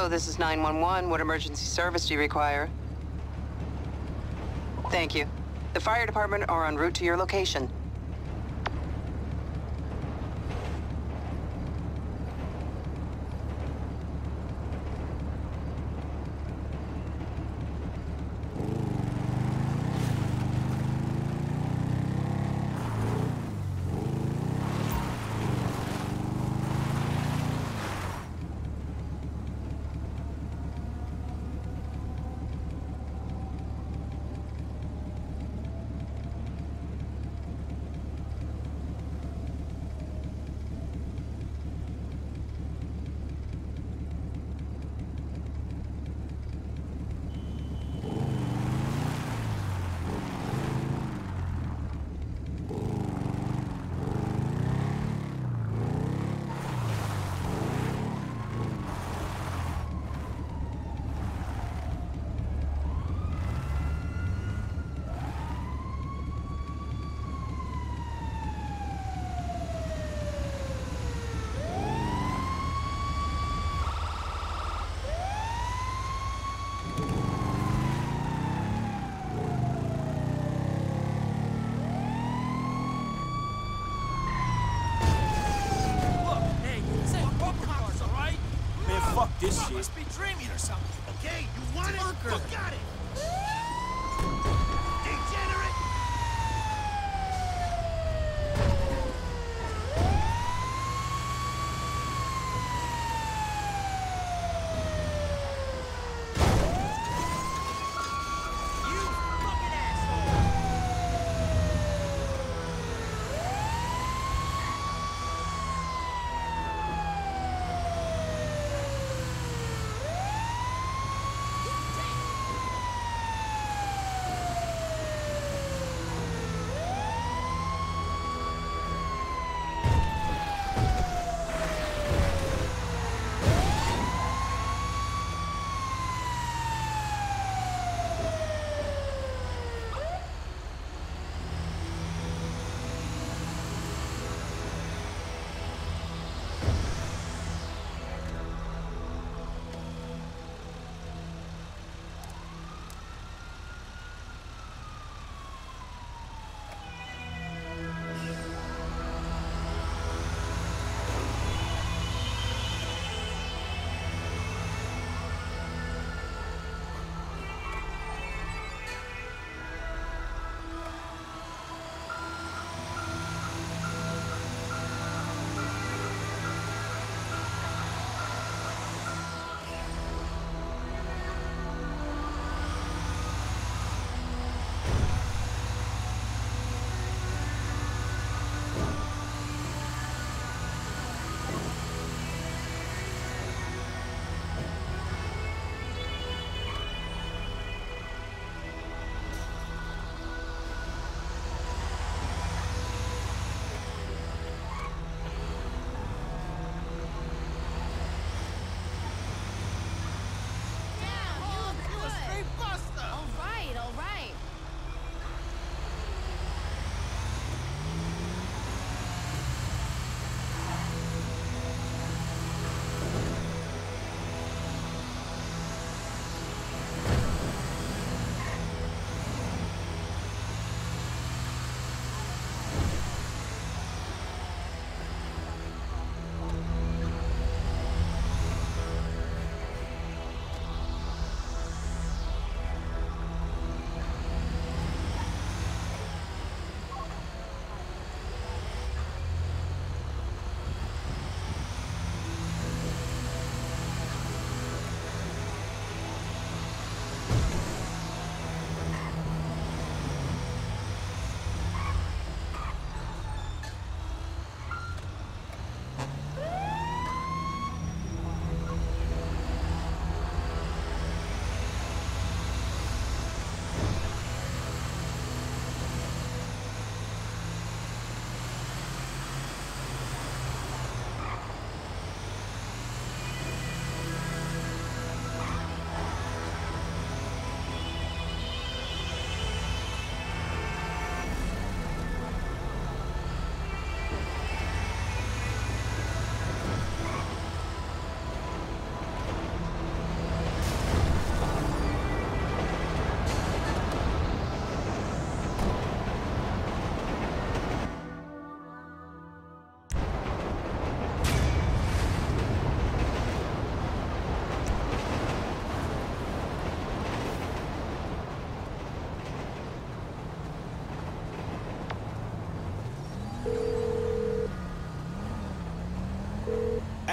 Hello, this is 911. What emergency service do you require? Thank you. The fire department are en route to your location.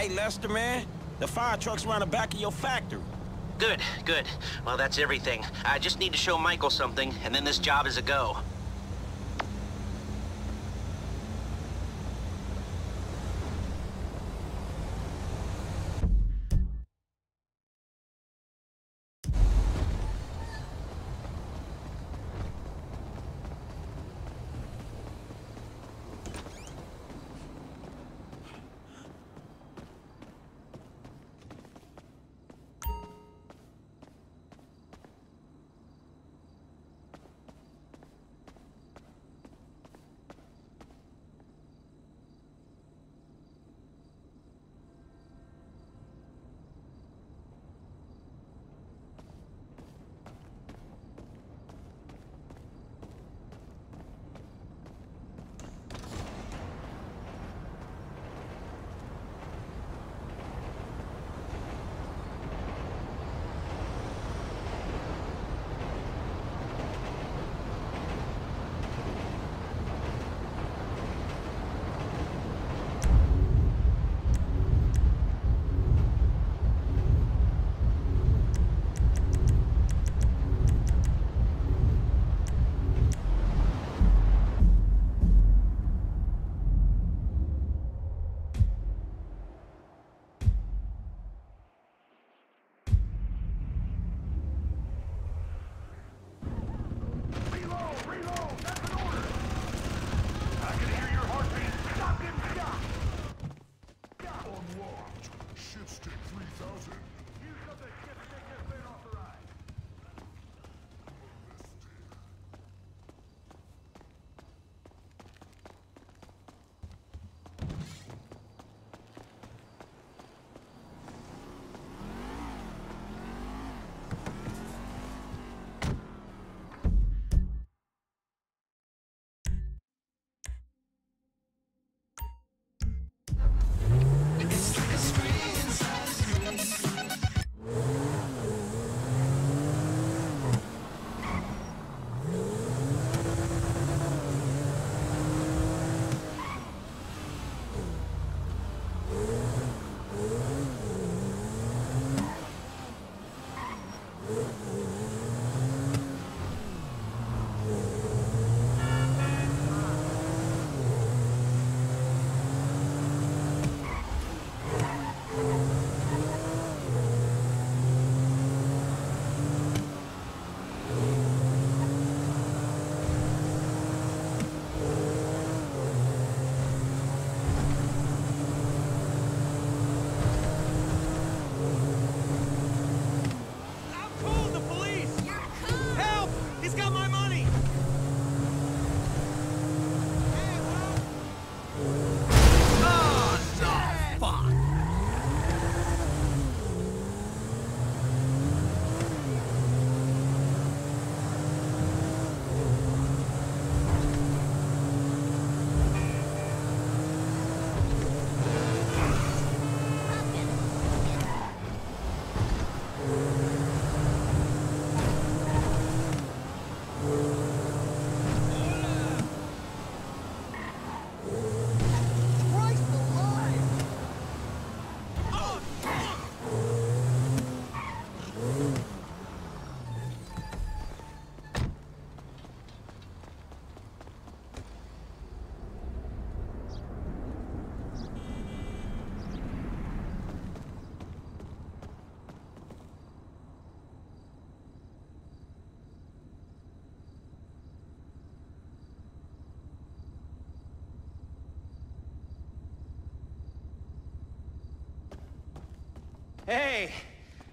Lester, man. The fire truck's around the back of your factory. Good, good. Well, that's everything. I just need to show Michael something, and then this job is a go.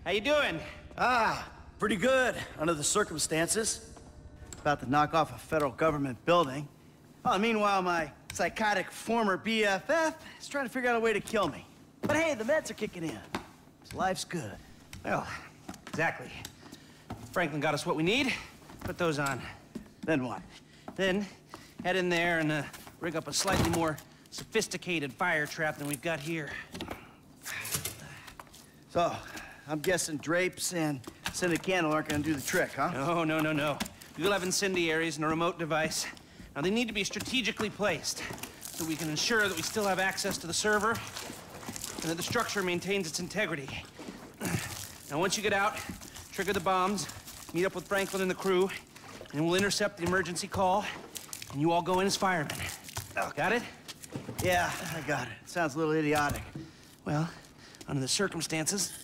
How you doing? Ah, pretty good under the circumstances. About to knock off a federal government building. Oh, meanwhile, my psychotic former BFF is trying to figure out a way to kill me. But hey, the meds are kicking in. So life's good. Well, exactly. Franklin got us what we need. Put those on. Then what? Then head in there and uh, rig up a slightly more sophisticated fire trap than we've got here. So, I'm guessing drapes and scented candle aren't gonna do the trick, huh? No, no, no, no. You'll have incendiaries and a remote device. Now, they need to be strategically placed so we can ensure that we still have access to the server and that the structure maintains its integrity. Now, once you get out, trigger the bombs, meet up with Franklin and the crew, and we'll intercept the emergency call, and you all go in as firemen. Oh, Got it? Yeah, I got it. Sounds a little idiotic. Well, under the circumstances,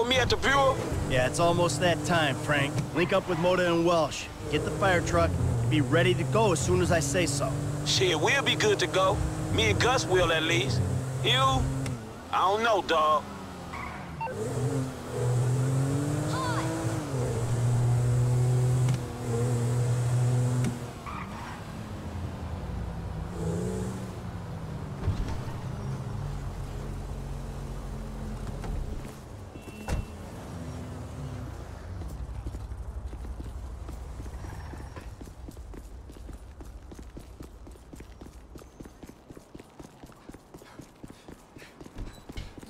for me at the bureau? Yeah, it's almost that time, Frank. Link up with Mota and Welsh. Get the fire truck. and Be ready to go as soon as I say so. Shit, we'll be good to go. Me and Gus will at least. You? I don't know, dog.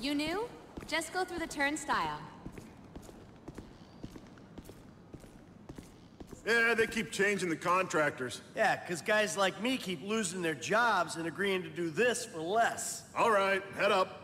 You new? Just go through the turnstile. Yeah, they keep changing the contractors. Yeah, because guys like me keep losing their jobs and agreeing to do this for less. All right, head up.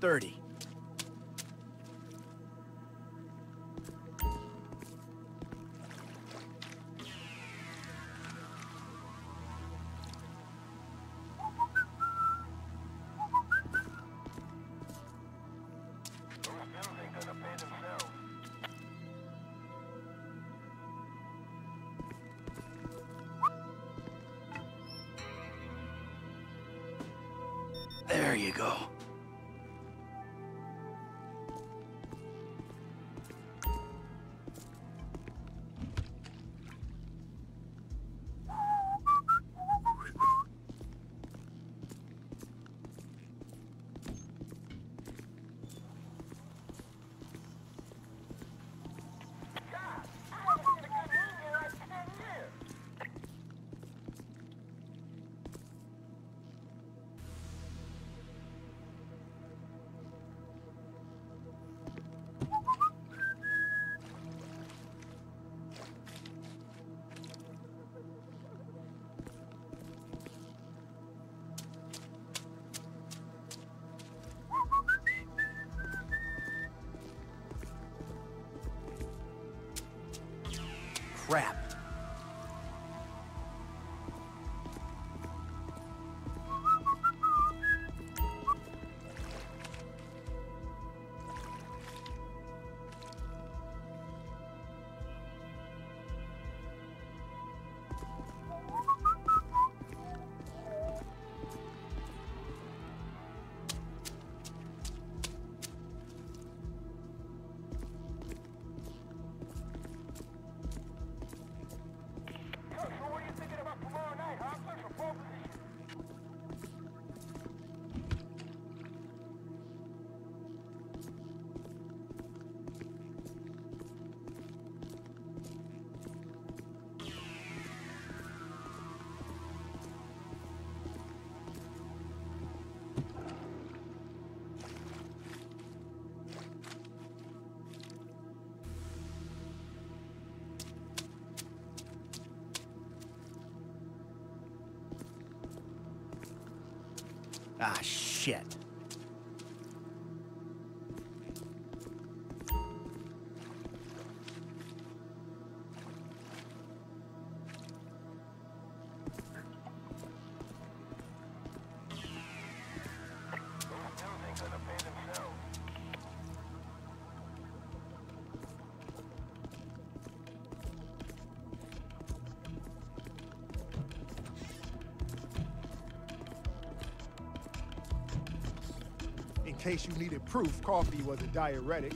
30. Crap. Ah, shit. Case you needed proof, coffee was a diuretic.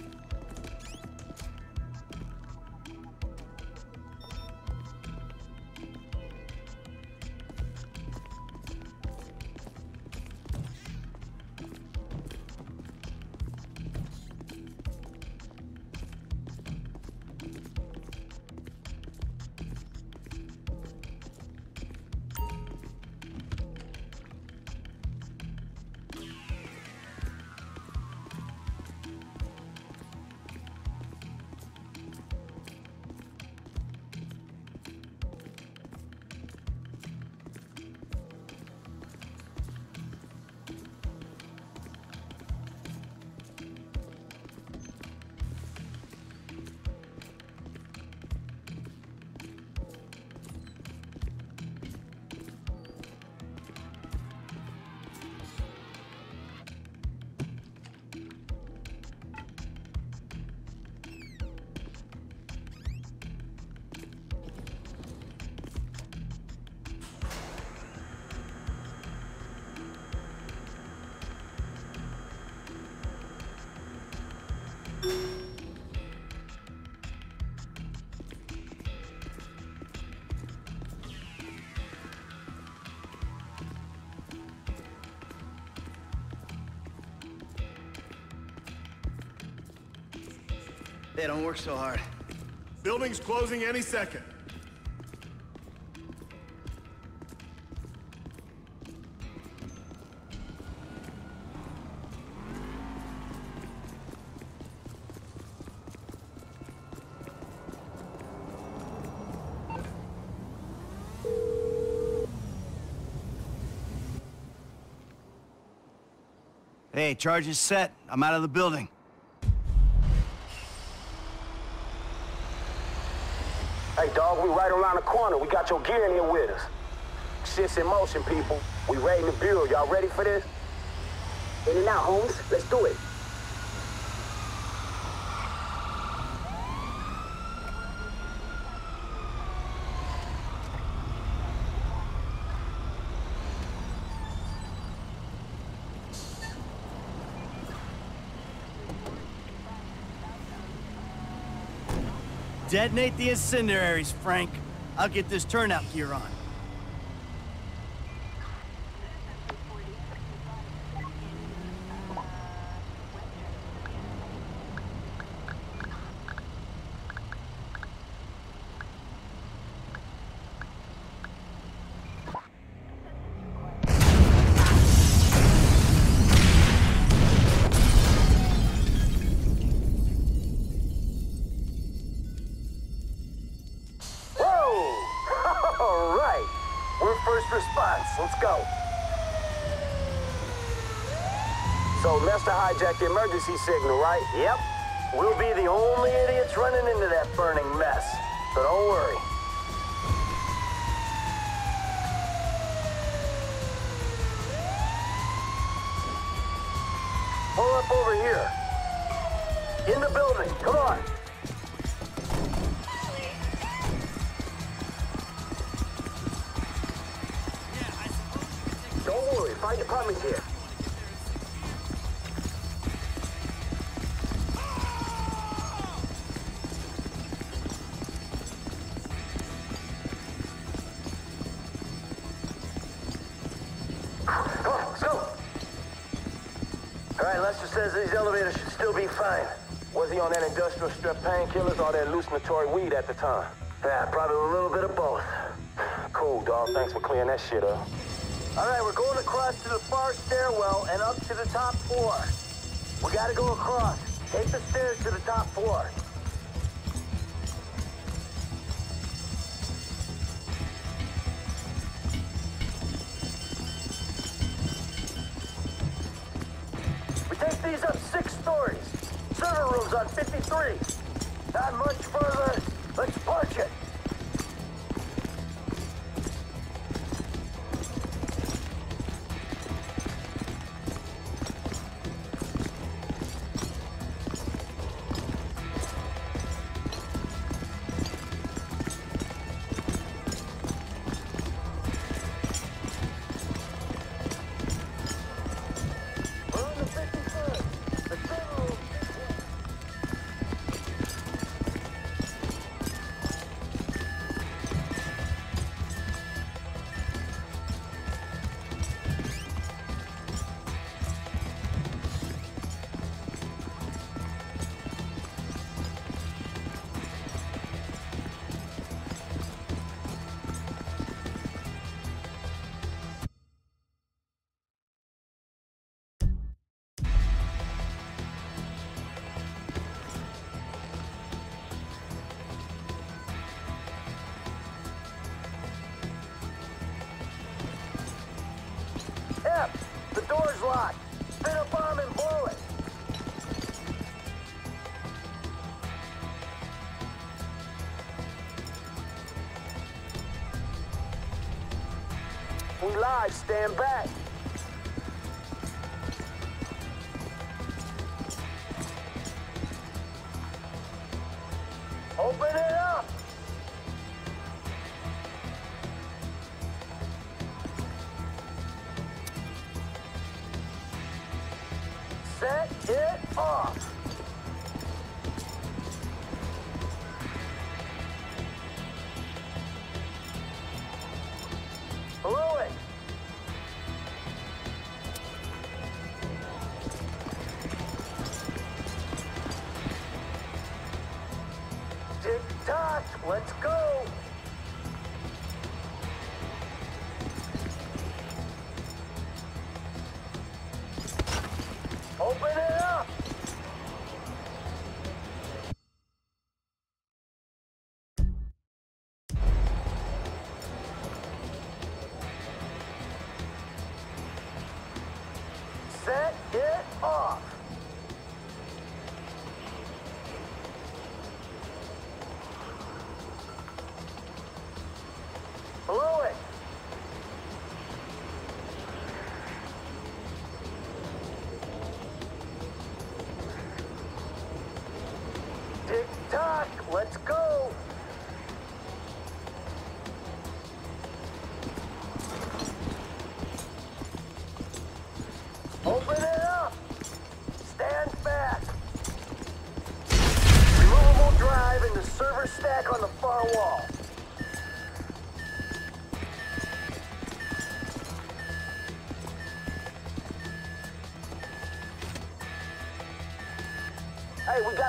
Don't work so hard. Building's closing any second. Hey, charge is set. I'm out of the building. Hey, dog, we right around the corner. We got your gear in here with us. Shit's in motion, people. We raiding the bureau. Y'all ready for this? In and out, Holmes. Let's do it. Detonate the incendiaries, Frank. I'll get this turnout gear on. Whoa! All right. We're first response. Let's go. So Lester hijacked the emergency signal, right? Yep. We'll be the only idiots running into that burning mess. So don't worry. Industrial strip painkillers or that hallucinatory weed at the time? Yeah, probably a little bit of both. Cool, dog. Thanks for clearing that shit up. All right, we're going across to the far stairwell and up to the top floor. We gotta go across. Take the stairs to the top floor. stand back.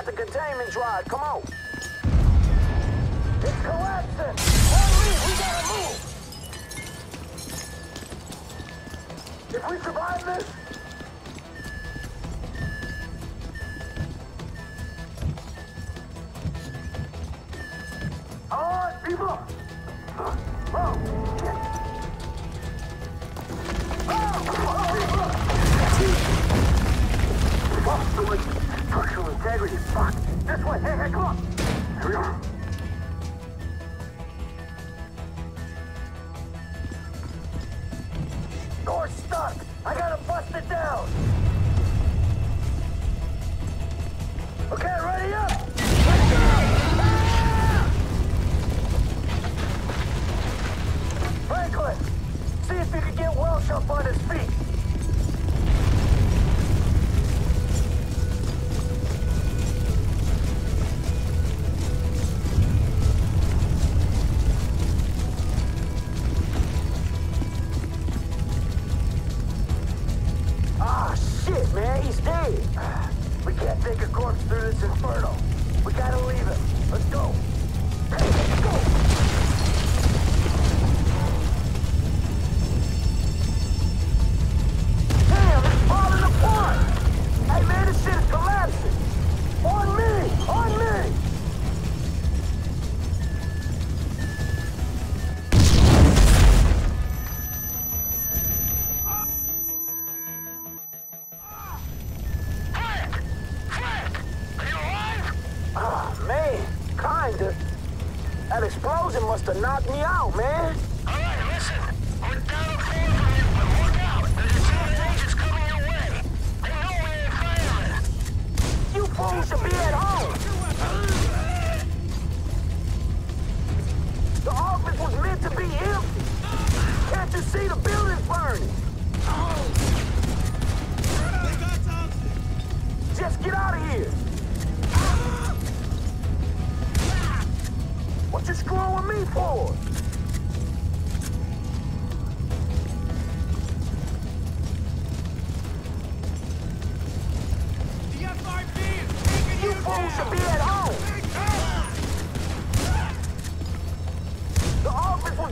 the containment drive. Come on. It's collapsing. Hurry, we gotta move. If we survive this,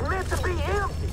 was meant to be empty.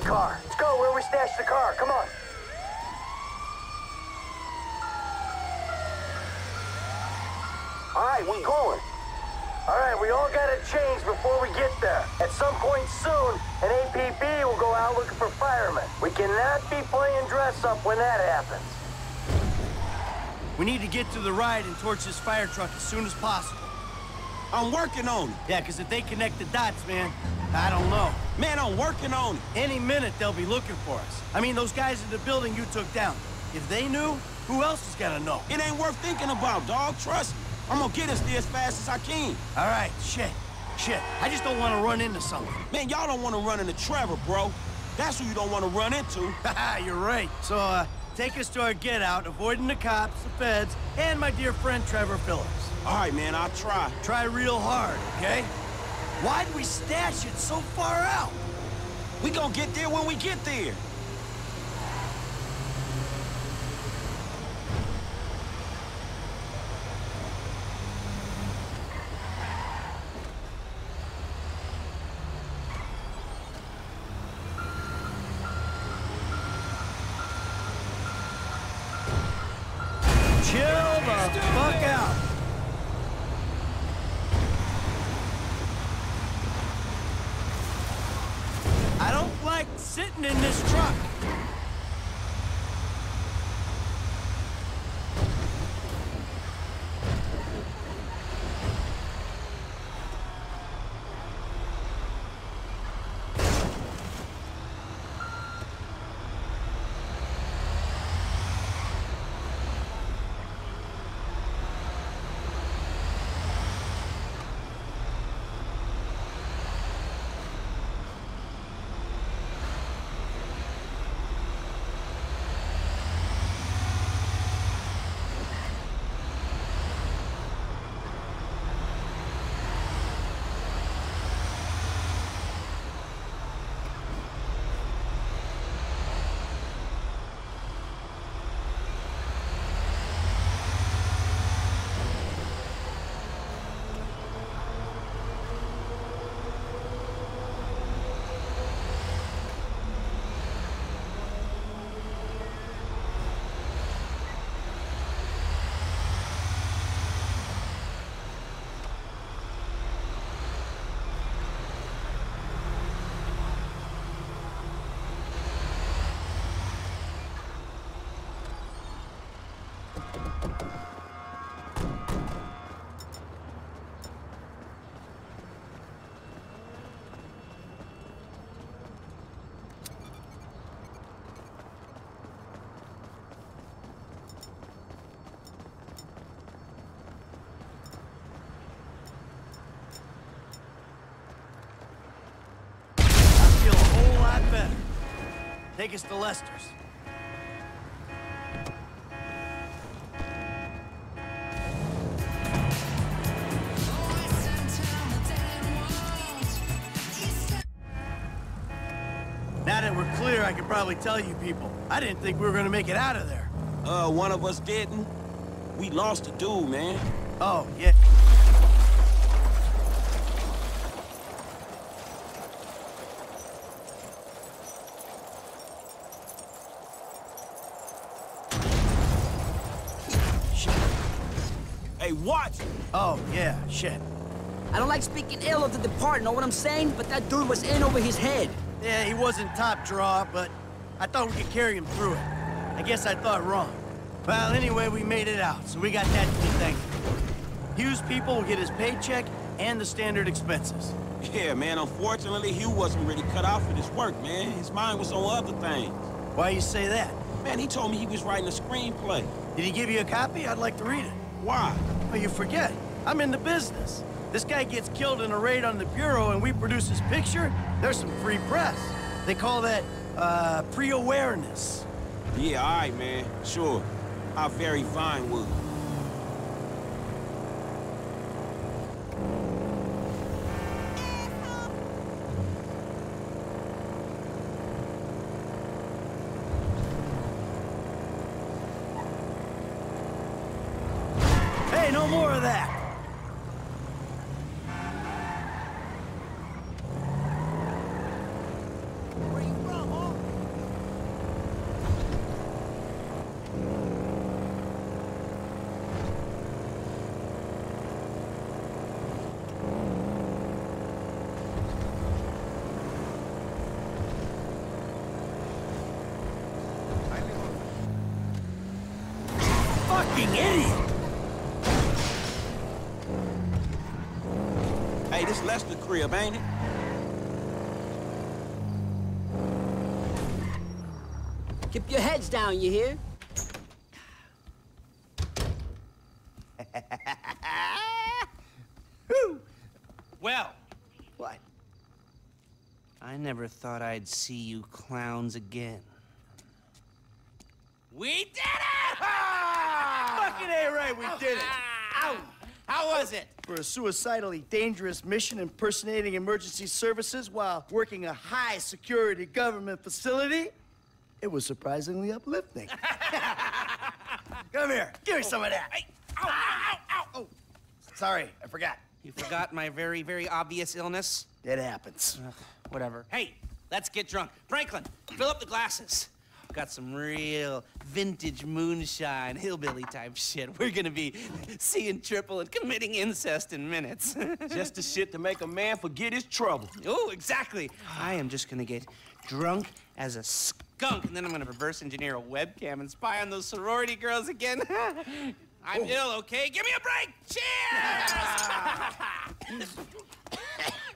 Getaway car. Let's go where we stashed the car. Come on. All right, we going. All right, we all gotta change before we get there. At some point soon, an APB will go out looking for firemen. We cannot be playing dress up when that happens. We need to get to the ride and torch this fire truck as soon as possible. I'm working on it. Yeah, because if they connect the dots, man, I don't know. Man, I'm working on it. Any minute, they'll be looking for us. I mean, those guys in the building you took down. If they knew, who else is gonna know? It ain't worth thinking about, dog. Trust me. I'm gonna get us there as fast as I can. All right, shit, shit. I just don't want to run into something. Man, y'all don't want to run into Trevor, bro. That's who you don't want to run into. Haha, you're right. So, uh, take us to our get out, avoiding the cops, the feds, and my dear friend Trevor Phillips. All right, man, I'll try. Try real hard, okay? Why'd we stash it so far out? We gonna get there when we get there. Take us to Lester's. Now that we're clear, I can probably tell you people. I didn't think we were gonna make it out of there. Uh, one of us didn't. We lost a dude, man. Oh, yeah. Shit. Hey, watch! Oh, yeah, shit. I don't like speaking ill of the departed, know what I'm saying? But that dude was in over his head. Yeah, he wasn't top draw, but I thought we could carry him through it. I guess I thought wrong. Well, anyway, we made it out, so we got that to be thankful for. Hugh's people will get his paycheck and the standard expenses. Yeah, man, unfortunately, Hugh wasn't really cut out for this work, man. His mind was on other things. Why you say that? Man, he told me he was writing a screenplay. Did he give you a copy? I'd like to read it. Why? Well, you forget. I'm in the business. This guy gets killed in a raid on the Bureau and we produce his picture, there's some free press. They call that, uh, pre-awareness. Yeah, all right, man. Sure. How very Vinewood. Hey, no more of that! Where you from, huh? Fucking idiot! Hey, this Lester crib, ain't it? Keep your heads down, you hear? Well, What? I never thought I'd see you clowns again. We did it! Fucking A right, we did it! Ah. Ow! How was it? For a suicidally dangerous mission impersonating emergency services while working a high security government facility, it was surprisingly uplifting. Come here, give me some of that. Ow, ow, ow, ow! Oh, sorry, I forgot. You forgot my very, very obvious illness? It happens. Ugh, whatever. Hey, let's get drunk. Franklin, fill up the glasses. Got some real vintage moonshine, hillbilly type shit. We're gonna be seeing triple and committing incest in minutes. Just the shit to make a man forget his trouble. oh, exactly. I am just gonna get drunk as a skunk, and then I'm gonna reverse engineer a webcam and spy on those sorority girls again. I'm oh. ill, okay? Give me a break! Cheers!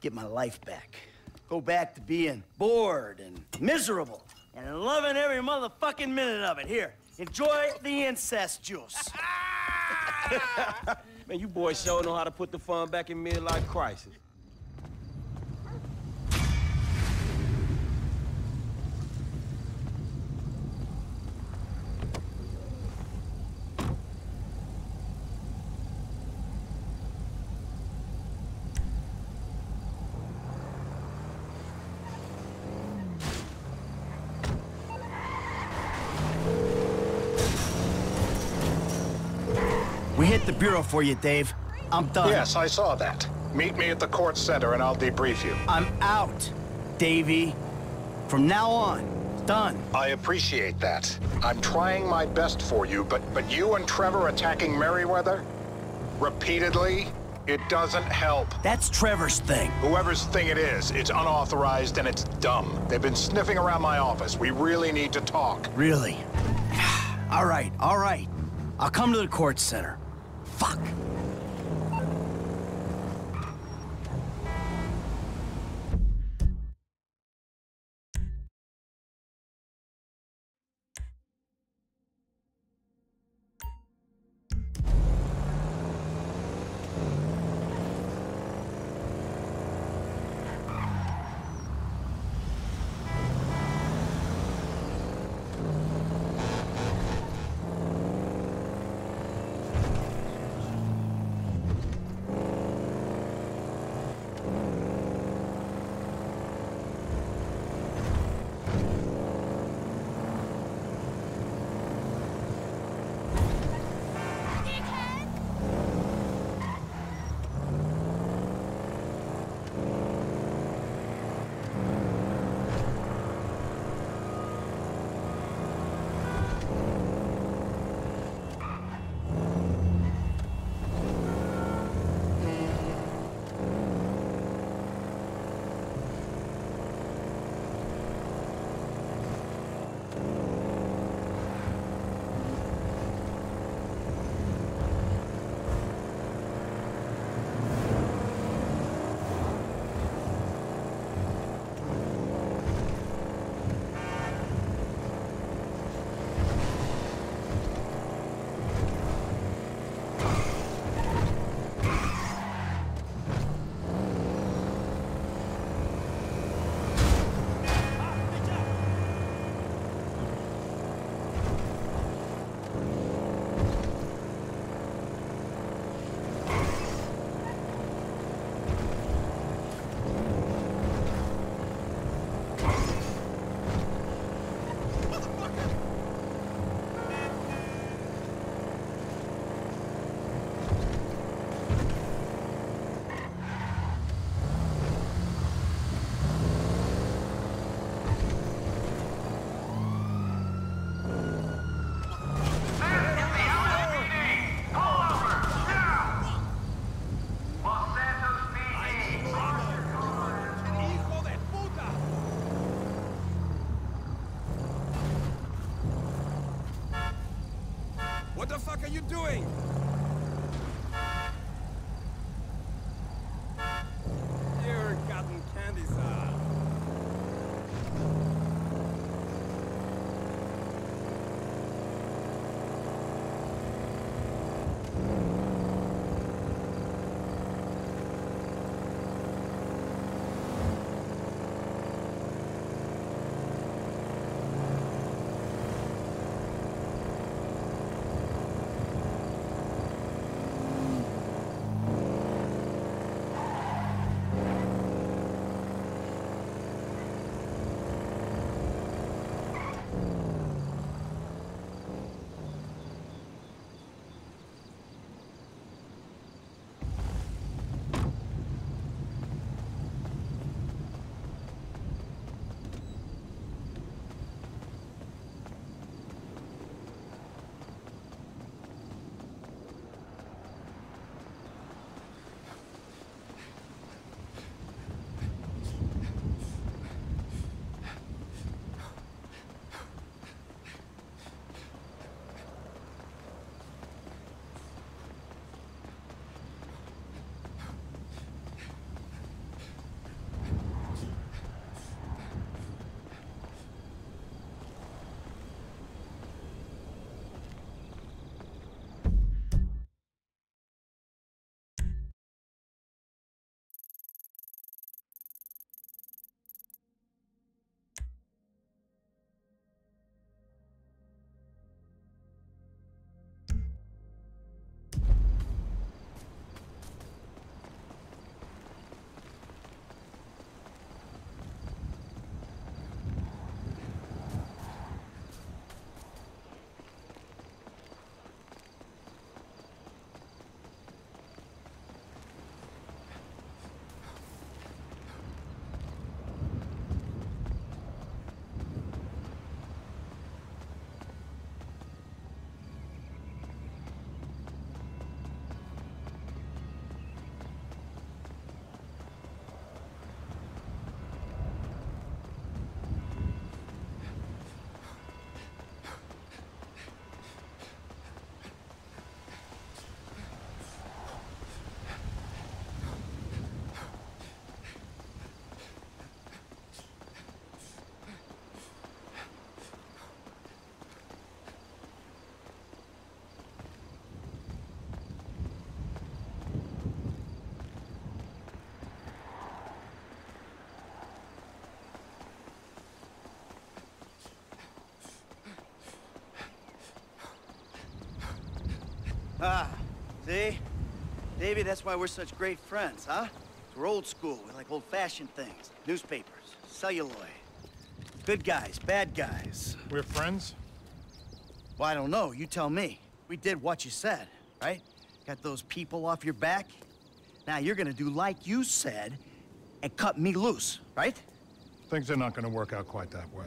Get my life back. Go back to being bored and miserable and loving every motherfucking minute of it. Here, enjoy the incest juice. Man, you boys sure know how to put the fun back in midlife crisis. We hit the bureau for you, Dave. I'm done. Yes, I saw that. Meet me at the Kortz Center and I'll debrief you. I'm out, Davy. From now on, done. I appreciate that. I'm trying my best for you, but but you and Trevor attacking Merryweather repeatedly, it doesn't help. That's Trevor's thing. Whoever's thing it is, it's unauthorized and it's dumb. They've been sniffing around my office. We really need to talk. Really? all right, all right. I'll come to the Kortz Center. Fuck. Doing? Ah, see? Davey, that's why we're such great friends, huh? We're old school. We like old-fashioned things. Newspapers, celluloid. Good guys, bad guys. We're friends? Well, I don't know. You tell me. We did what you said, right? Got those people off your back? Now you're gonna do like you said and cut me loose, right? Things are not gonna work out quite that way.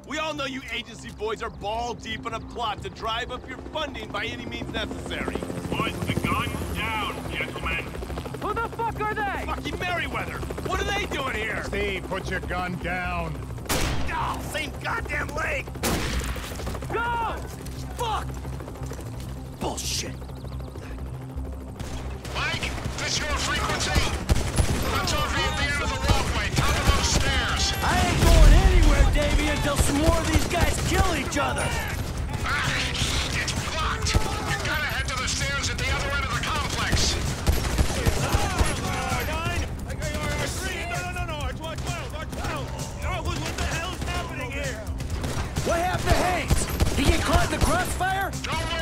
We all know you agency boys are ball deep in a plot to drive up your funding by any means necessary. Put the gun down, gentlemen. Who the fuck are they? Fucking Merryweather. What are they doing here? Steve, put your gun down. Oh, same goddamn leg. Go! Fuck! Bullshit. Mike, this your frequency? That's over at the end of the walkway, top of those each other. It's blocked. You gotta head to the stairs at the other end of the complex. What happened to Haines? He get caught in the crossfire? Don't worry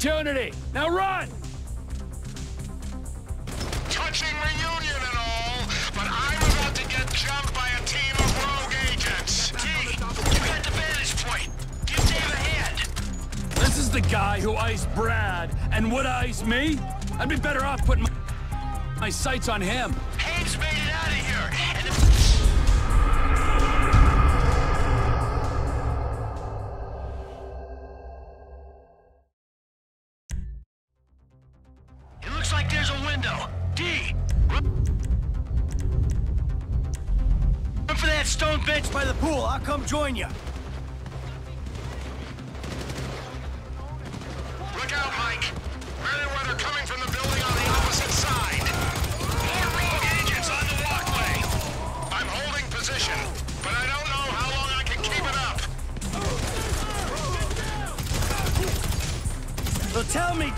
opportunity. Now run! Touching reunion and all, but I'm about to get jumped by a team of rogue agents. T, you got the vantage point. Give Dave a hand. This is the guy who iced Brad and would ice me? I'd be better off putting my, my sights on him.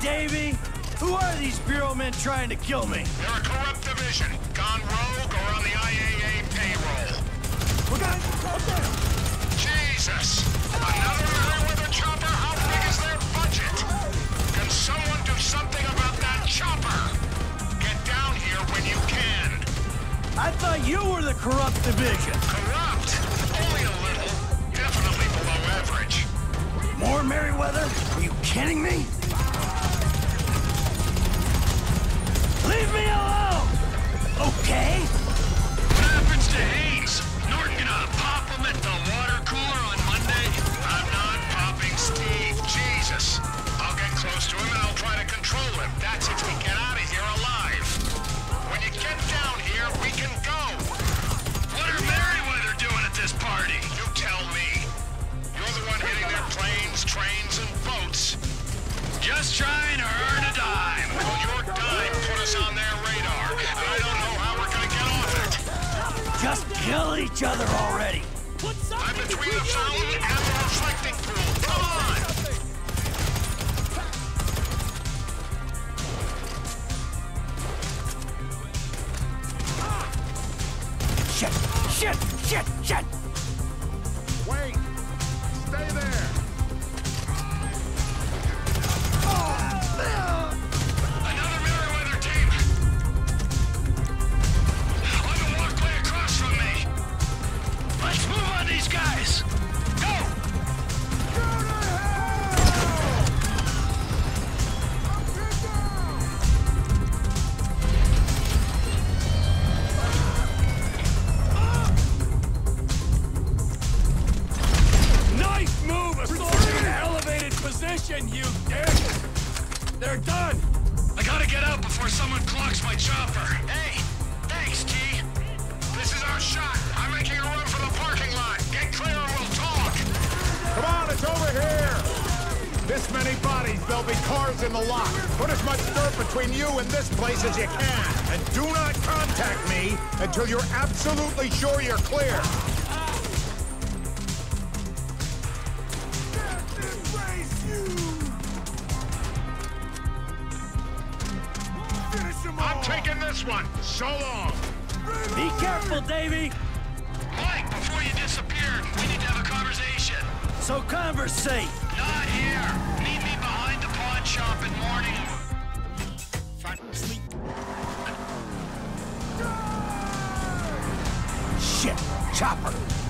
Davy! Who are these Bureau men trying to kill me? They're a corrupt division, gone rogue or on the IAA payroll. We're gonna... Jesus! Another Merryweather chopper? How big is their budget? Can someone do something about that chopper? Get down here when you can. I thought you were the corrupt division. Corrupt? Only a little. Definitely below average. More Merryweather? Are you kidding me? Leave me alone! Okay? What happens to Haines? Norton gonna pop him at the water cooler on Monday? I'm not popping Steve. Jesus. I'll get close to him and I'll try to control him. That's if we get out of here alive. When you get down here, we can go. What are Merryweather doing at this party? You tell me. You're the one hitting their planes, trains, and boats. Just trying to earn a dime kill each other already! I'm between the fountain and the reflecting pool. Come on! Shit! Shit! Pawn shop in morning. Shit! Chopper!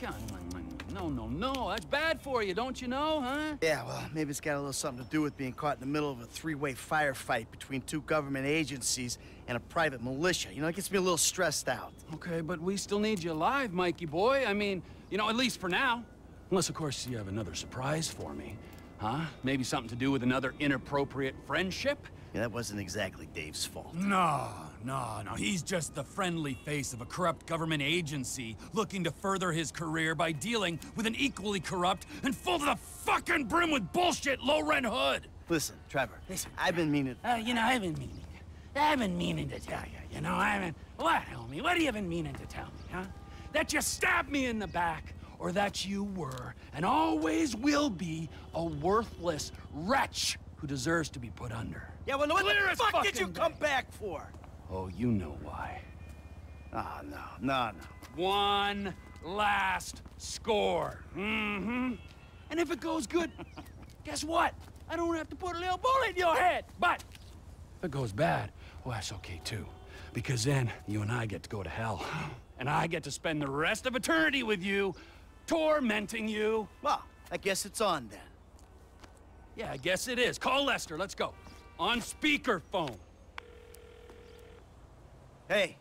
Come on. No, no, no. That's bad for you, don't you know, huh? Yeah, well, maybe it's got a little something to do with being caught in the middle of a three-way firefight between two government agencies and a private militia. You know, it gets me a little stressed out. Okay, but we still need you alive, Mikey boy. I mean, you know, at least for now. Unless, of course, you have another surprise for me. Huh? Maybe something to do with another inappropriate friendship? Yeah, that wasn't exactly Dave's fault. No, no, no. He's just the friendly face of a corrupt government agency looking to further his career by dealing with an equally corrupt and full to the fucking brim with bullshit low-rent hood. Listen, Trevor, listen, I've been meaning... Uh, you know, I've been meaning... I've been meaning to tell you, you know, I've been... What, homie? What have you been meaning to tell me, huh? That you stabbed me in the back, or that you were, and always will be, a worthless wretch who deserves to be put under. Yeah, well, what Clear the fuck did you fucking come back for? Oh, you know why. Ah, no, no, no. One last score. Mm-hmm. And if it goes good, guess what? I don't have to put a little bullet in your head. But if it goes bad, well, that's okay too. Because then you and I get to go to hell. And I get to spend the rest of eternity with you, tormenting you. Well, I guess it's on then. Yeah, I guess it is. Call Lester. Let's go. On speakerphone. Hey,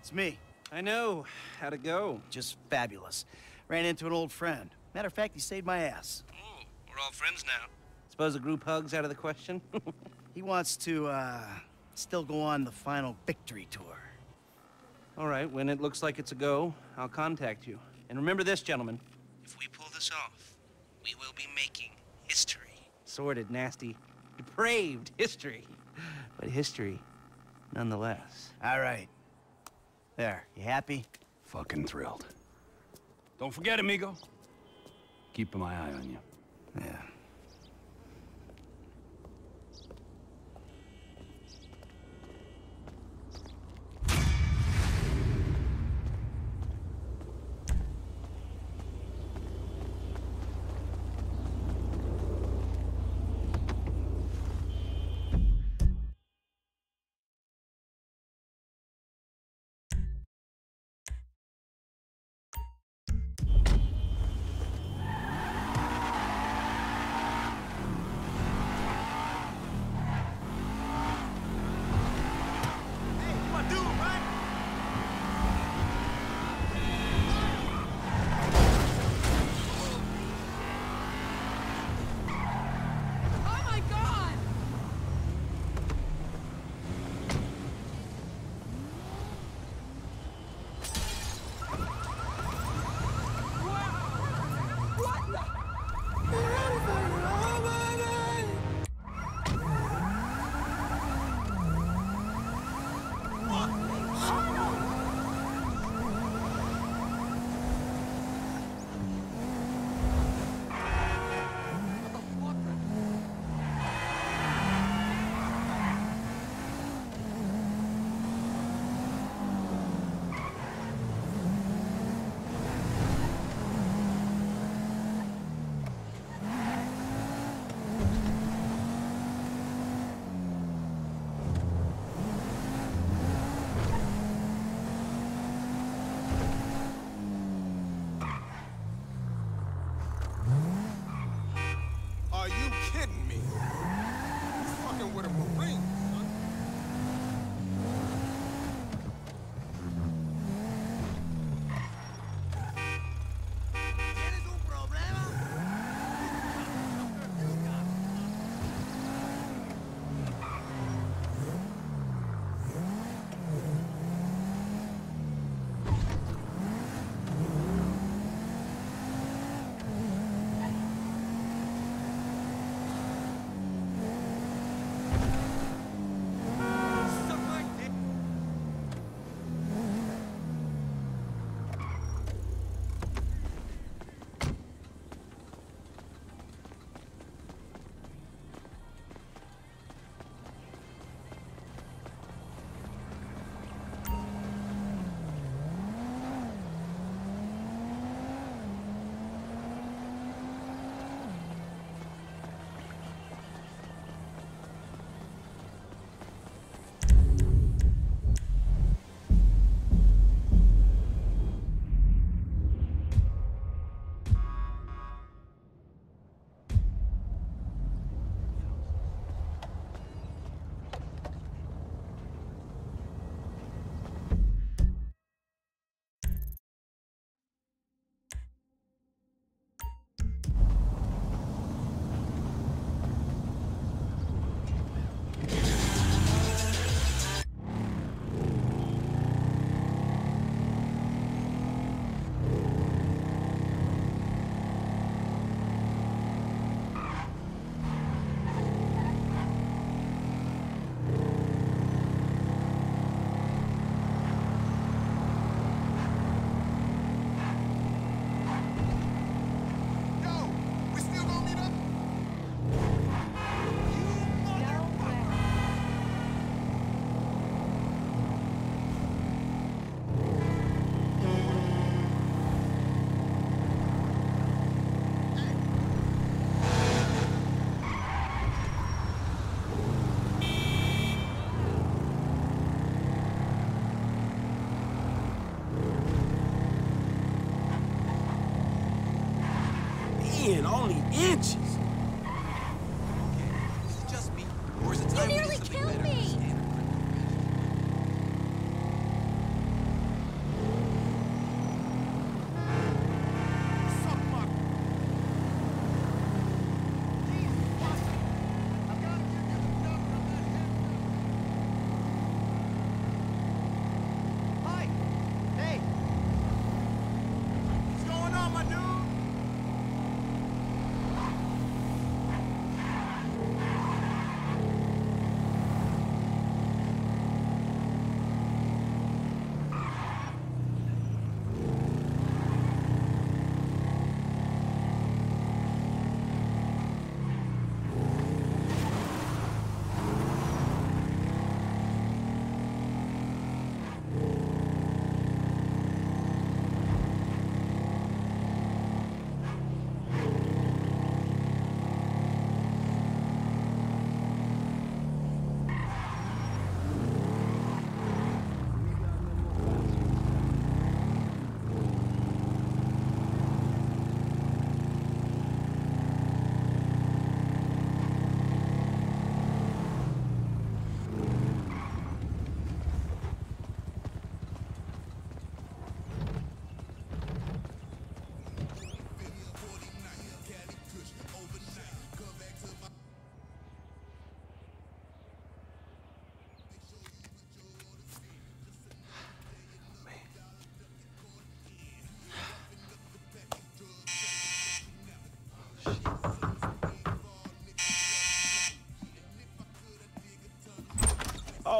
it's me. I know. How'd it go? Just fabulous. Ran into an old friend. Matter of fact, he saved my ass. Oh, we're all friends now. Suppose a group hug's out of the question? He wants to, uh, still go on the final victory tour. all right, when it looks like it's a go, I'll contact you. And remember this, gentlemen. If we pull this off, we will be making history. Sordid, nasty, depraved history. But history, nonetheless. All right. There, you happy? Fucking thrilled. Don't forget, amigo. Keeping my eye on you. Yeah. Only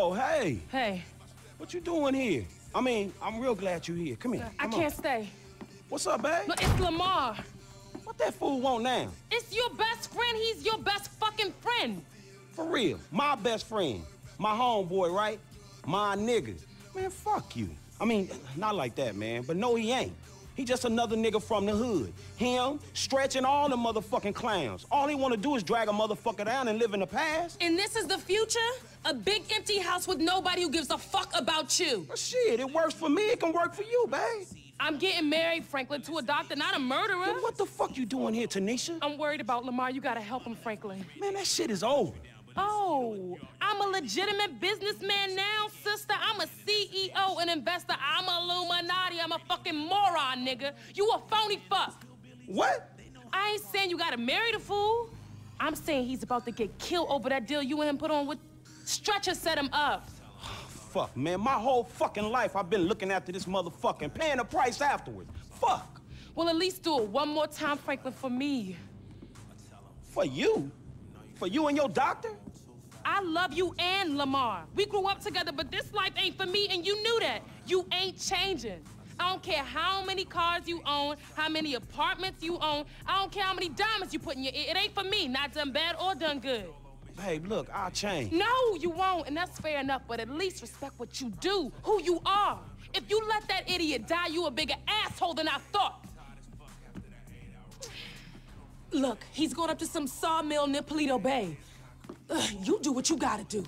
Oh, hey. Hey, What you doing here? I mean, I'm real glad you're here. Come here. Uh, I come can't on. stay. What's up, babe? No, it's Lamar. What that fool want now? It's your best friend. He's your best fucking friend. For real. My best friend. My homeboy, right? My nigga. Man, fuck you. I mean, not like that, man. But no, he ain't. He just another nigga from the hood. Him, stretching all the motherfucking clowns. All he wanna do is drag a motherfucker down and live in the past. And this is the future? A big empty house with nobody who gives a fuck about you. Well, shit, it works for me. It can work for you, babe. I'm getting married, Franklin, to a doctor, not a murderer. Then what the fuck you doing here, Tanisha? I'm worried about Lamar. You gotta help him, Franklin. Man, that shit is over. Oh, I'm a legitimate businessman now, sister. I'm a CEO, an investor. I'm a Illuminati. I'm a fucking moron, nigga. You a phony fuck. What? I ain't saying you gotta marry the fool. I'm saying he's about to get killed over that deal you and him put on with Stretcher set him up. Fuck, man. My whole fucking life I've been looking after this motherfucking paying the price afterwards. Fuck. Well, at least do it one more time, Franklin, for me. For you? For you and your doctor? I love you and Lamar. We grew up together, but this life ain't for me, and you knew that. You ain't changing. I don't care how many cars you own, how many apartments you own. I don't care how many diamonds you put in your ear. It ain't for me, not done bad or done good. Babe, look, I'll change. No, you won't, and that's fair enough, but at least respect what you do, who you are. If you let that idiot die, you a bigger asshole than I thought. Look, he's going up to some sawmill near Paleto Bay. Ugh, you do what you gotta do.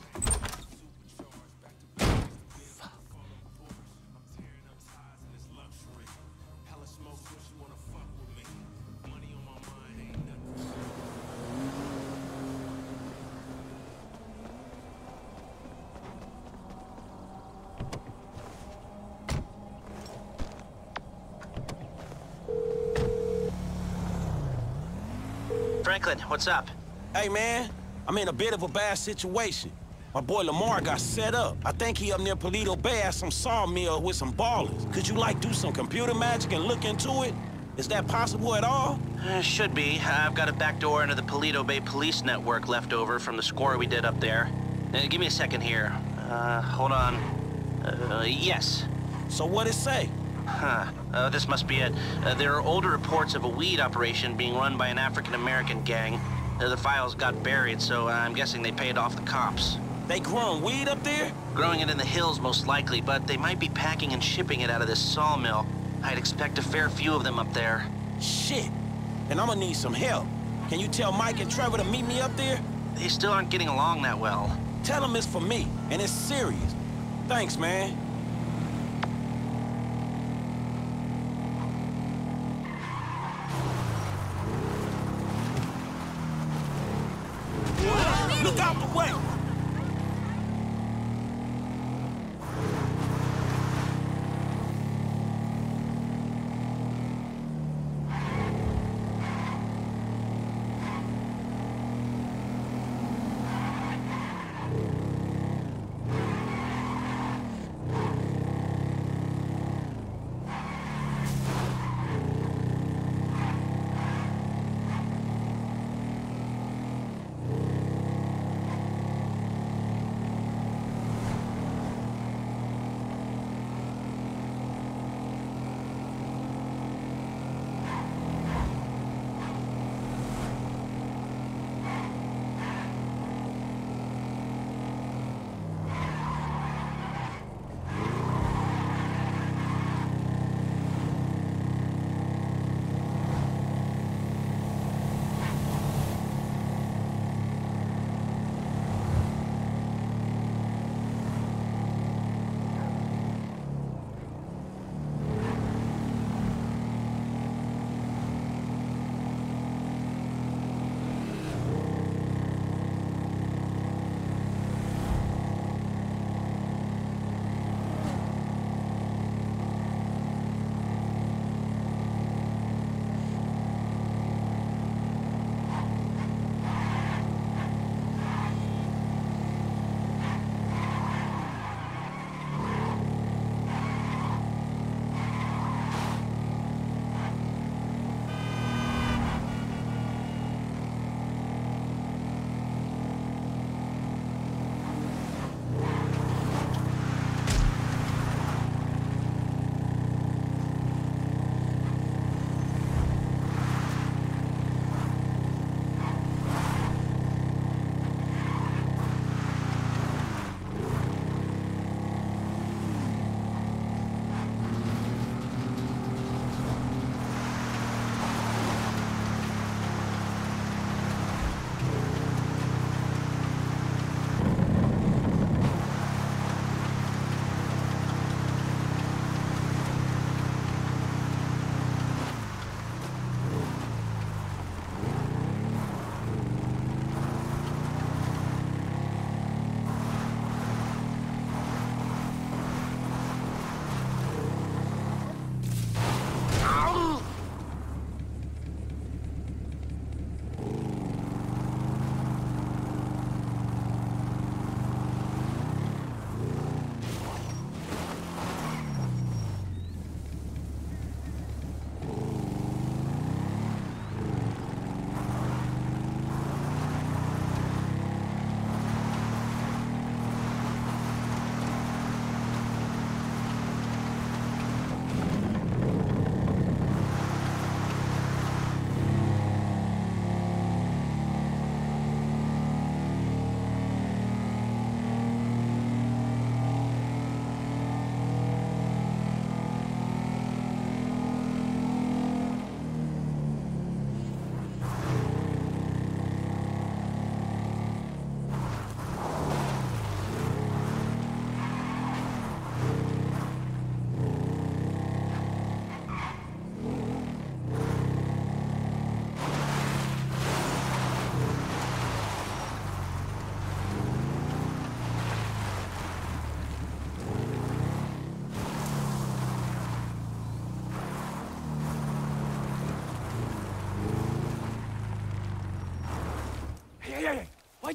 What's up? Hey, man, I'm in a bit of a bad situation. My boy Lamar got set up. I think he up near Paleto Bay at some sawmill with some ballers. Could you, like, do some computer magic and look into it? Is that possible at all? Uh, should be. I've got a back door into the Paleto Bay Police Network left over from the score we did up there. Uh, give me a second here. Uh, hold on. Uh, yes. So what it say? Huh. Uh, this must be it. Uh, there are older reports of a weed operation being run by an African-American gang. Uh, the files got buried, so I'm guessing they paid off the cops. They growing weed up there? Growing it in the hills, most likely, but they might be packing and shipping it out of this sawmill. I'd expect a fair few of them up there. Shit. And I'm gonna need some help. Can you tell Mike and Trevor to meet me up there? They still aren't getting along that well. Tell them it's for me, and it's serious. Thanks, man.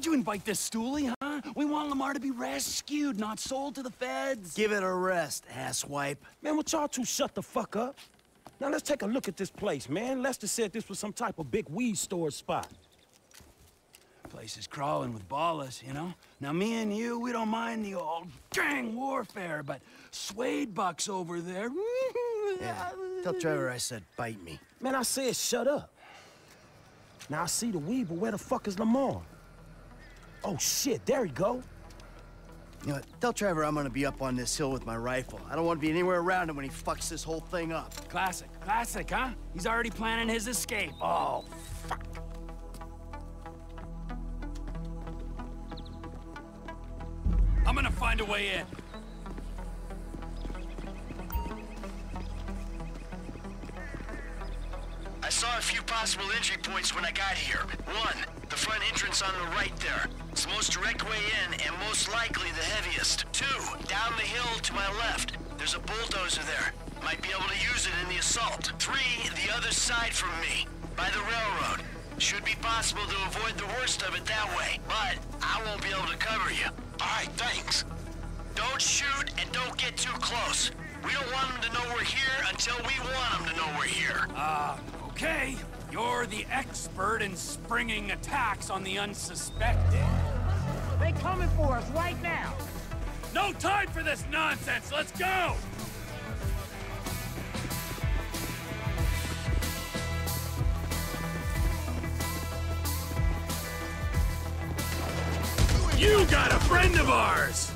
Why'd you invite this stoolie, huh? We want Lamar to be rescued, not sold to the feds. Give it a rest, asswipe. Man, would y'all two shut the fuck up? Now let's take a look at this place, man. Lester said this was some type of big weed store spot. Place is crawling with ballers, you know? Now, me and you, we don't mind the old gang warfare, but Suede Buck's over there. Mm-hmm. Yeah, tell Trevor I said bite me. Man, I said shut up. Now I see the weed, but where the fuck is Lamar? Oh shit, there he go. You know what? Tell Trevor I'm gonna be up on this hill with my rifle. I don't want to be anywhere around him when he fucks this whole thing up. Classic, classic, huh? He's already planning his escape. Oh, fuck. I'm gonna find a way in. I saw a few possible entry points when I got here. One, the front entrance on the right there. It's the most direct way in and most likely the heaviest. Two, down the hill to my left. There's a bulldozer there. Might be able to use it in the assault. Three, the other side from me, by the railroad. Should be possible to avoid the worst of it that way, but I won't be able to cover you. All right, thanks. Don't shoot and don't get too close. We don't want them to know we're here until we want them to know we're here. Ah, okay. You're the expert in springing attacks on the unsuspecting. They coming for us right now. No time for this nonsense. Let's go. You got a friend of ours!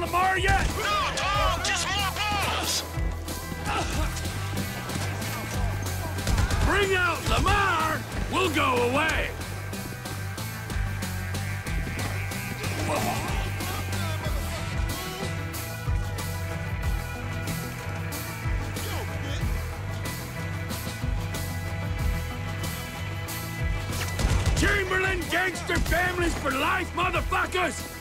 Lamar yet? No, dog, just more balls! Bring out Lamar! We'll go away! Chamberlain gangster families for life, motherfuckers!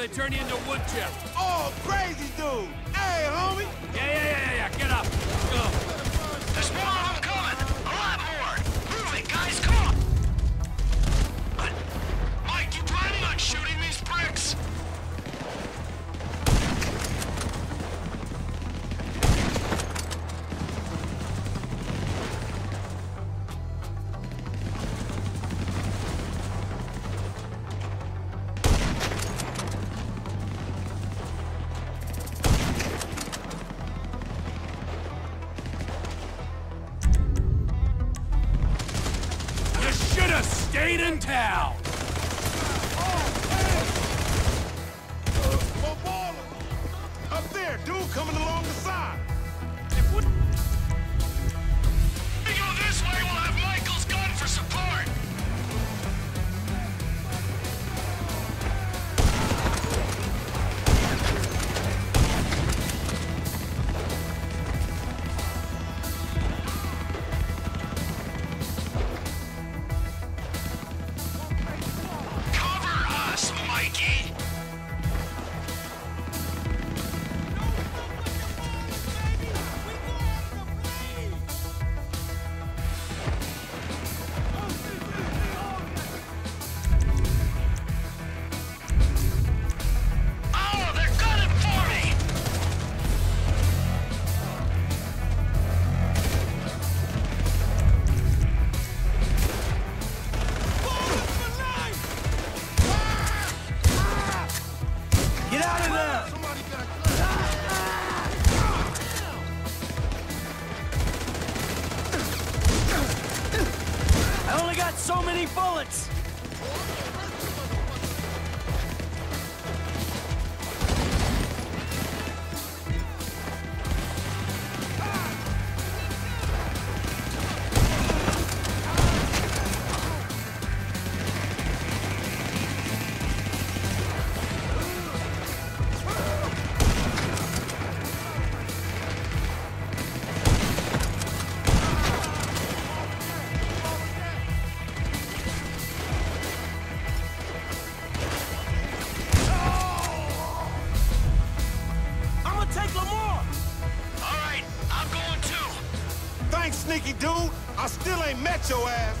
They turn you into wood your ass!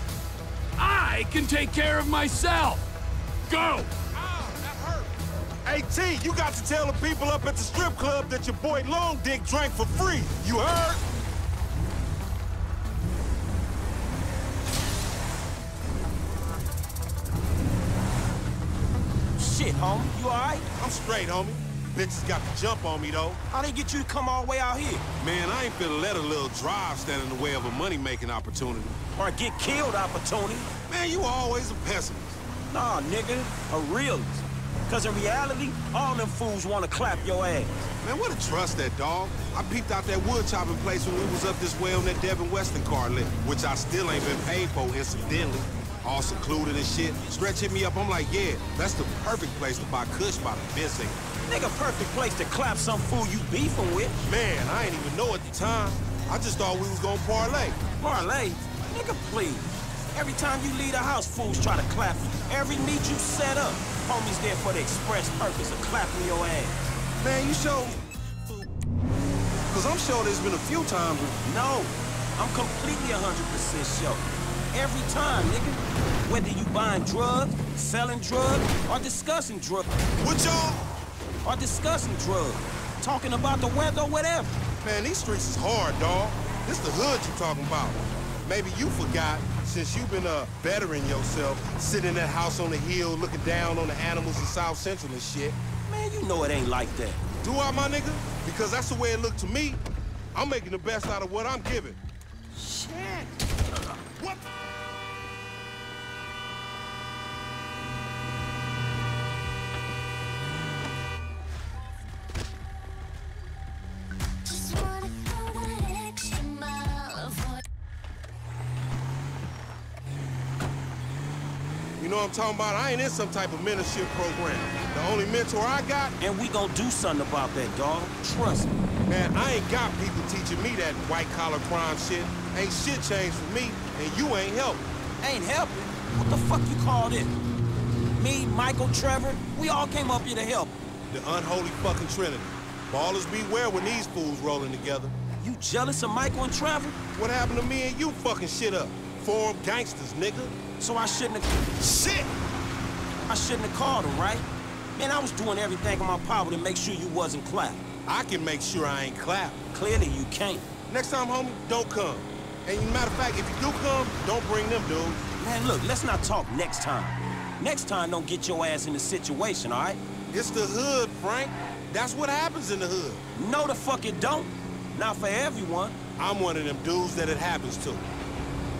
I can take care of myself. Go. Oh, hey, T, you got to tell the people up at the strip club that your boy Long Dick drank for free. You heard? Shit, homie, you alright? I'm straight, homie. Bitches got the jump on me, though. How they get you to come all the way out here? Man, I ain't finna let a little drive stand in the way of a money-making opportunity. Or get killed opportunity? Man, you always a pessimist. Nah, nigga, a realist. Cause in reality, all them fools wanna clap your ass. Man, what a trust that dog. I peeped out that wood chopping place when we was up this way on that Devin Weston car lit, which I still ain't been paid for, incidentally. All secluded and shit. Stretch hit me up, I'm like, yeah, that's the perfect place to buy Kush by the Bissing. Nigga, perfect place to clap some fool you beefing with. Man, I ain't even know at the time. I just thought we was gonna parlay. Parlay? Nigga, please. Every time you leave the house, fools try to clap you. Every meet you set up, homies there for the express purpose of clapping your ass. Man, you sure? Cause I'm sure there's been a few times. No, I'm completely 100% sure. Every time, nigga. Whether you buying drugs, selling drugs, or discussing drugs. What y'all? Or discussing drugs. Talking about the weather or whatever. Man, these streets is hard, dawg. This the hood you talking about. Maybe you forgot, since you've been uh, bettering yourself, sitting in that house on the hill looking down on the animals in South Central and shit. Man, you know it ain't like that. Do I, my nigga? Because that's the way it looked to me. I'm making the best out of what I'm given. Shit. What? I'm talking about? I ain't in some type of mentorship program. The only mentor I got... And we gonna do something about that, dog. Trust me. Man, I ain't got people teaching me that white-collar crime shit. Ain't shit changed for me, and you ain't helping. Ain't helping? What the fuck you call this? Me, Michael, Trevor, we all came up here to help. The unholy fucking trinity. Ballers beware when these fools rolling together. You jealous of Michael and Trevor? What happened to me and you fucking shit up? Forum gangsters, nigga. So I shouldn't have... Shit! I shouldn't have called him, right? Man, I was doing everything in my power to make sure you wasn't clapped. I can make sure I ain't clapped. Clearly you can't. Next time, homie, don't come. And matter of fact, if you do come, don't bring them, dude. Man, look, let's not talk next time. Next time, don't get your ass in the situation, all right? It's the hood, Frank. That's what happens in the hood. No, the fuck it don't. Not for everyone. I'm one of them dudes that it happens to.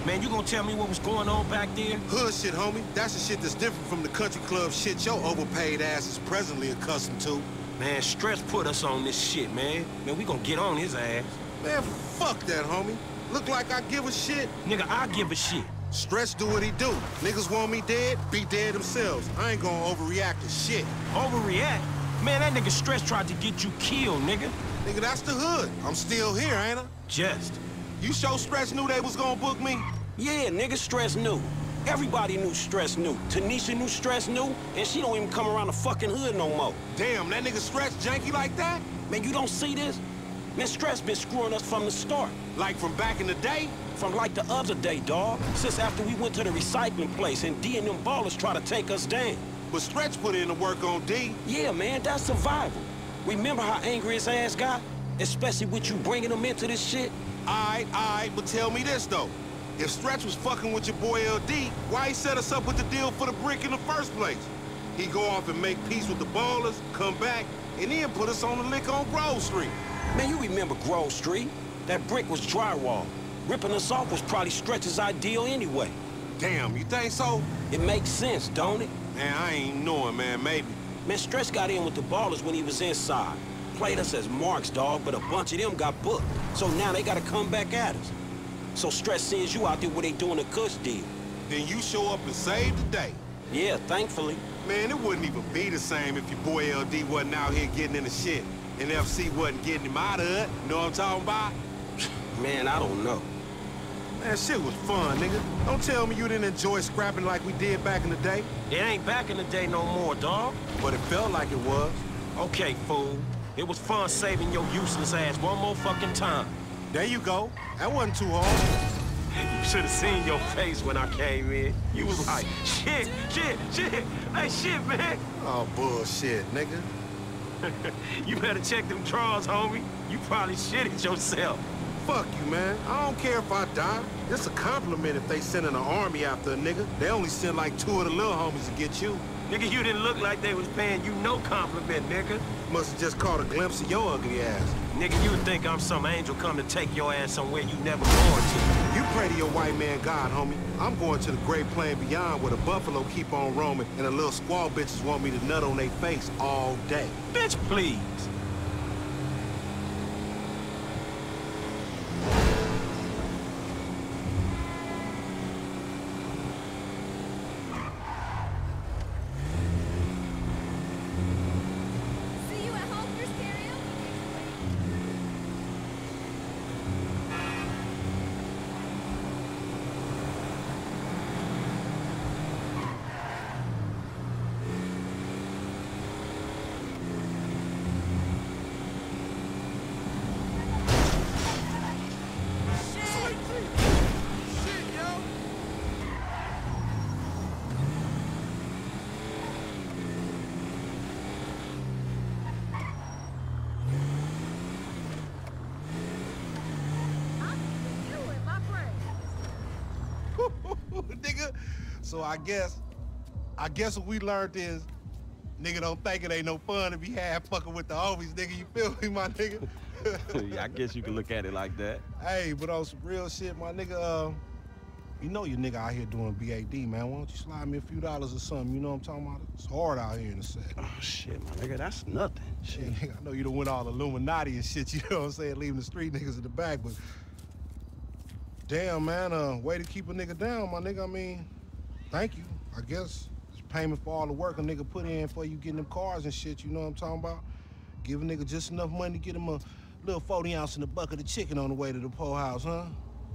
Man, you gonna tell me what was going on back there? Hood shit, homie. That's the shit that's different from the country club shit your overpaid ass is presently accustomed to. Man, Stretch put us on this shit, man. Man, we gonna get on his ass. Man, fuck that, homie. Look like I give a shit? Nigga, I give a shit. Stretch do what he do. Niggas want me dead, be dead themselves. I ain't gonna overreact to shit. Overreact? Man, that nigga Stretch tried to get you killed, nigga. Nigga, that's the hood. I'm still here, ain't I? Just. You sure Stretch knew they was gonna book me? Yeah, nigga, Stretch knew. Everybody knew Stretch knew. Tanisha knew Stretch knew, and she don't even come around the fucking hood no more. Damn, that nigga Stretch janky like that? Man, you don't see this? Man, Stretch been screwing us from the start. Like from back in the day? From like the other day, dawg. Since after we went to the recycling place and D and them ballers try to take us down. But Stretch put in the work on D. Yeah, man, that's survival. Remember how angry his ass got? Especially with you bringing them into this shit? Aight, aight, but tell me this, though. If Stretch was fucking with your boy LD, why he set us up with the deal for the brick in the first place? He go off and make peace with the ballers, come back, and then put us on the lick on Grove Street. Man, you remember Grove Street? That brick was drywall. Ripping us off was probably Stretch's ideal anyway. Damn, you think so? It makes sense, don't it? Man, I ain't knowing, man, maybe. Man, Stretch got in with the ballers when he was inside. Played us as marks, dog, but a bunch of them got booked. So now they gotta come back at us. So Stretch sends you out there where they doing a Kush deal. Then you show up and save the day. Yeah, thankfully. Man, it wouldn't even be the same if your boy LD wasn't out here getting in the shit. And FC wasn't getting him out of it. Know what I'm talking about? Man, I don't know. Man, shit was fun, nigga. Don't tell me you didn't enjoy scrapping like we did back in the day. It ain't back in the day no more, dog. But it felt like it was. Okay, fool. It was fun saving your useless ass one more fucking time. There you go. That wasn't too hard. You should have seen your face when I came in. You was like, shit, shit, shit. Hey, shit, man. Oh, bullshit, nigga. you better check them drawers, homie. You probably shitted yourself. Fuck you, man. I don't care if I die. It's a compliment if they sending an army after a nigga. They only send like two of the little homies to get you. Nigga, you didn't look like they was paying you no compliment, nigga. Must have just caught a glimpse of your ugly ass. Nigga, you think I'm some angel come to take your ass somewhere you never going to. You pray to your white man God, homie. I'm going to the great plain beyond where the buffalo keep on roaming and the little squaw bitches want me to nut on their face all day. Bitch, please. See you at home, your stereo? nigga. So I guess, I guess what we learned is, nigga don't think it ain't no fun to be half fucking with the homies, nigga. You feel me, my nigga? yeah, I guess you can look at it like that. Hey, but on some real shit, my nigga, uh, you know your nigga out here doing BAD, man. Why don't you slide me a few dollars or something? You know what I'm talking about? It's hard out here in the set. Oh, shit, my nigga, that's nothing. Shit, nigga, I know you done went all Illuminati and shit, you know what I'm saying? Leaving the street niggas in the back, but damn, man, uh, way to keep a nigga down, my nigga. I mean, thank you, I guess. It's payment for all the work a nigga put in for you getting them cars and shit, you know what I'm talking about? Give a nigga just enough money to get him a little 40 ounce in a bucket of chicken on the way to the po house, huh?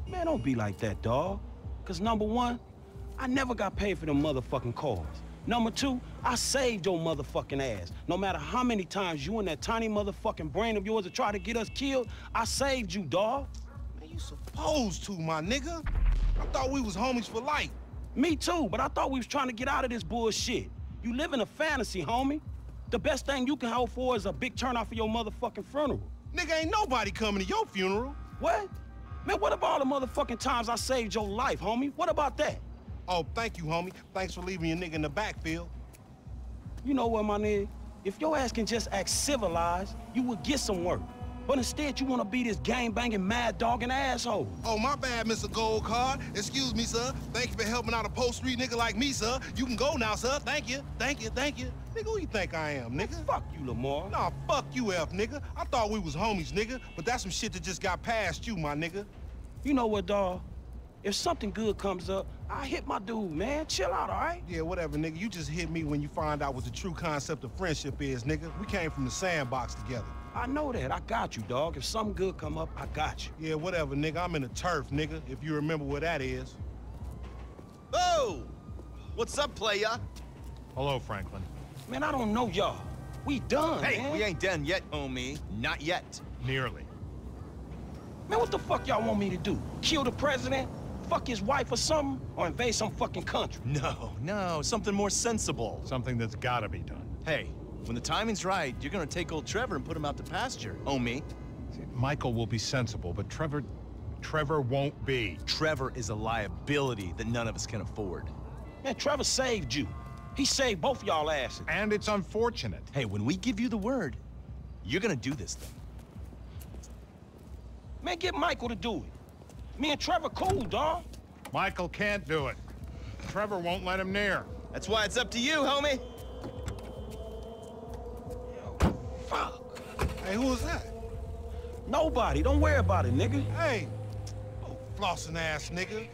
Man, don't be like that, dawg. Cause number one, I never got paid for them motherfucking cars. Number two, I saved your motherfucking ass. No matter how many times you and that tiny motherfucking brain of yours have tried to get us killed, I saved you, dawg. Man, you supposed to, my nigga. I thought we was homies for life. Me too, but I thought we was trying to get out of this bullshit. You live in a fantasy, homie. The best thing you can hope for is a big turnout for your motherfucking funeral. Nigga, ain't nobody coming to your funeral. What? Man, what about all the motherfucking times I saved your life, homie? What about that? Oh, thank you, homie. Thanks for leaving your nigga in the backfield. You know what, my nigga? If your ass can just act civilized, you would get some work. But instead, you want to be this gang-banging, mad-dogging asshole. Oh, my bad, Mr. Gold Card. Excuse me, sir. Thank you for helping out a post-street nigga like me, sir. You can go now, sir. Thank you. Thank you. Thank you. Nigga, who you think I am, nigga? Fuck you, Lamar. Nah, fuck you, F, nigga. I thought we was homies, nigga. But that's some shit that just got past you, my nigga. You know what, dawg? If something good comes up, I hit my dude, man. Chill out, all right? Yeah, whatever, nigga. You just hit me when you find out what the true concept of friendship is, nigga. We came from the sandbox together. I know that. I got you, dog. If something good come up, I got you. Yeah, whatever, nigga. I'm in the turf, nigga, if you remember where that is. Oh! What's up, playa? Hello, Franklin. Man, I don't know y'all. We done, Hey, man. we ain't done yet, homie. Not yet. Nearly. Man, what the fuck y'all want me to do? Kill the president? Fuck his wife or something? Or invade some fucking country? No, no, something more sensible. Something that's gotta be done. Hey, when the timing's right, you're gonna take old Trevor and put him out to pasture, oh, homie. Michael will be sensible, but Trevor... Trevor won't be. Trevor is a liability that none of us can afford. Man, Trevor saved you. He saved both y'all asses. And it's unfortunate. Hey, when we give you the word, you're gonna do this thing. Man, get Michael to do it. Me and Trevor cool, dawg. Michael can't do it. Trevor won't let him near. That's why it's up to you, homie. Fuck. Hey, who was that? Nobody. Don't worry about it, nigga. Hey. Oh, flossing ass nigga.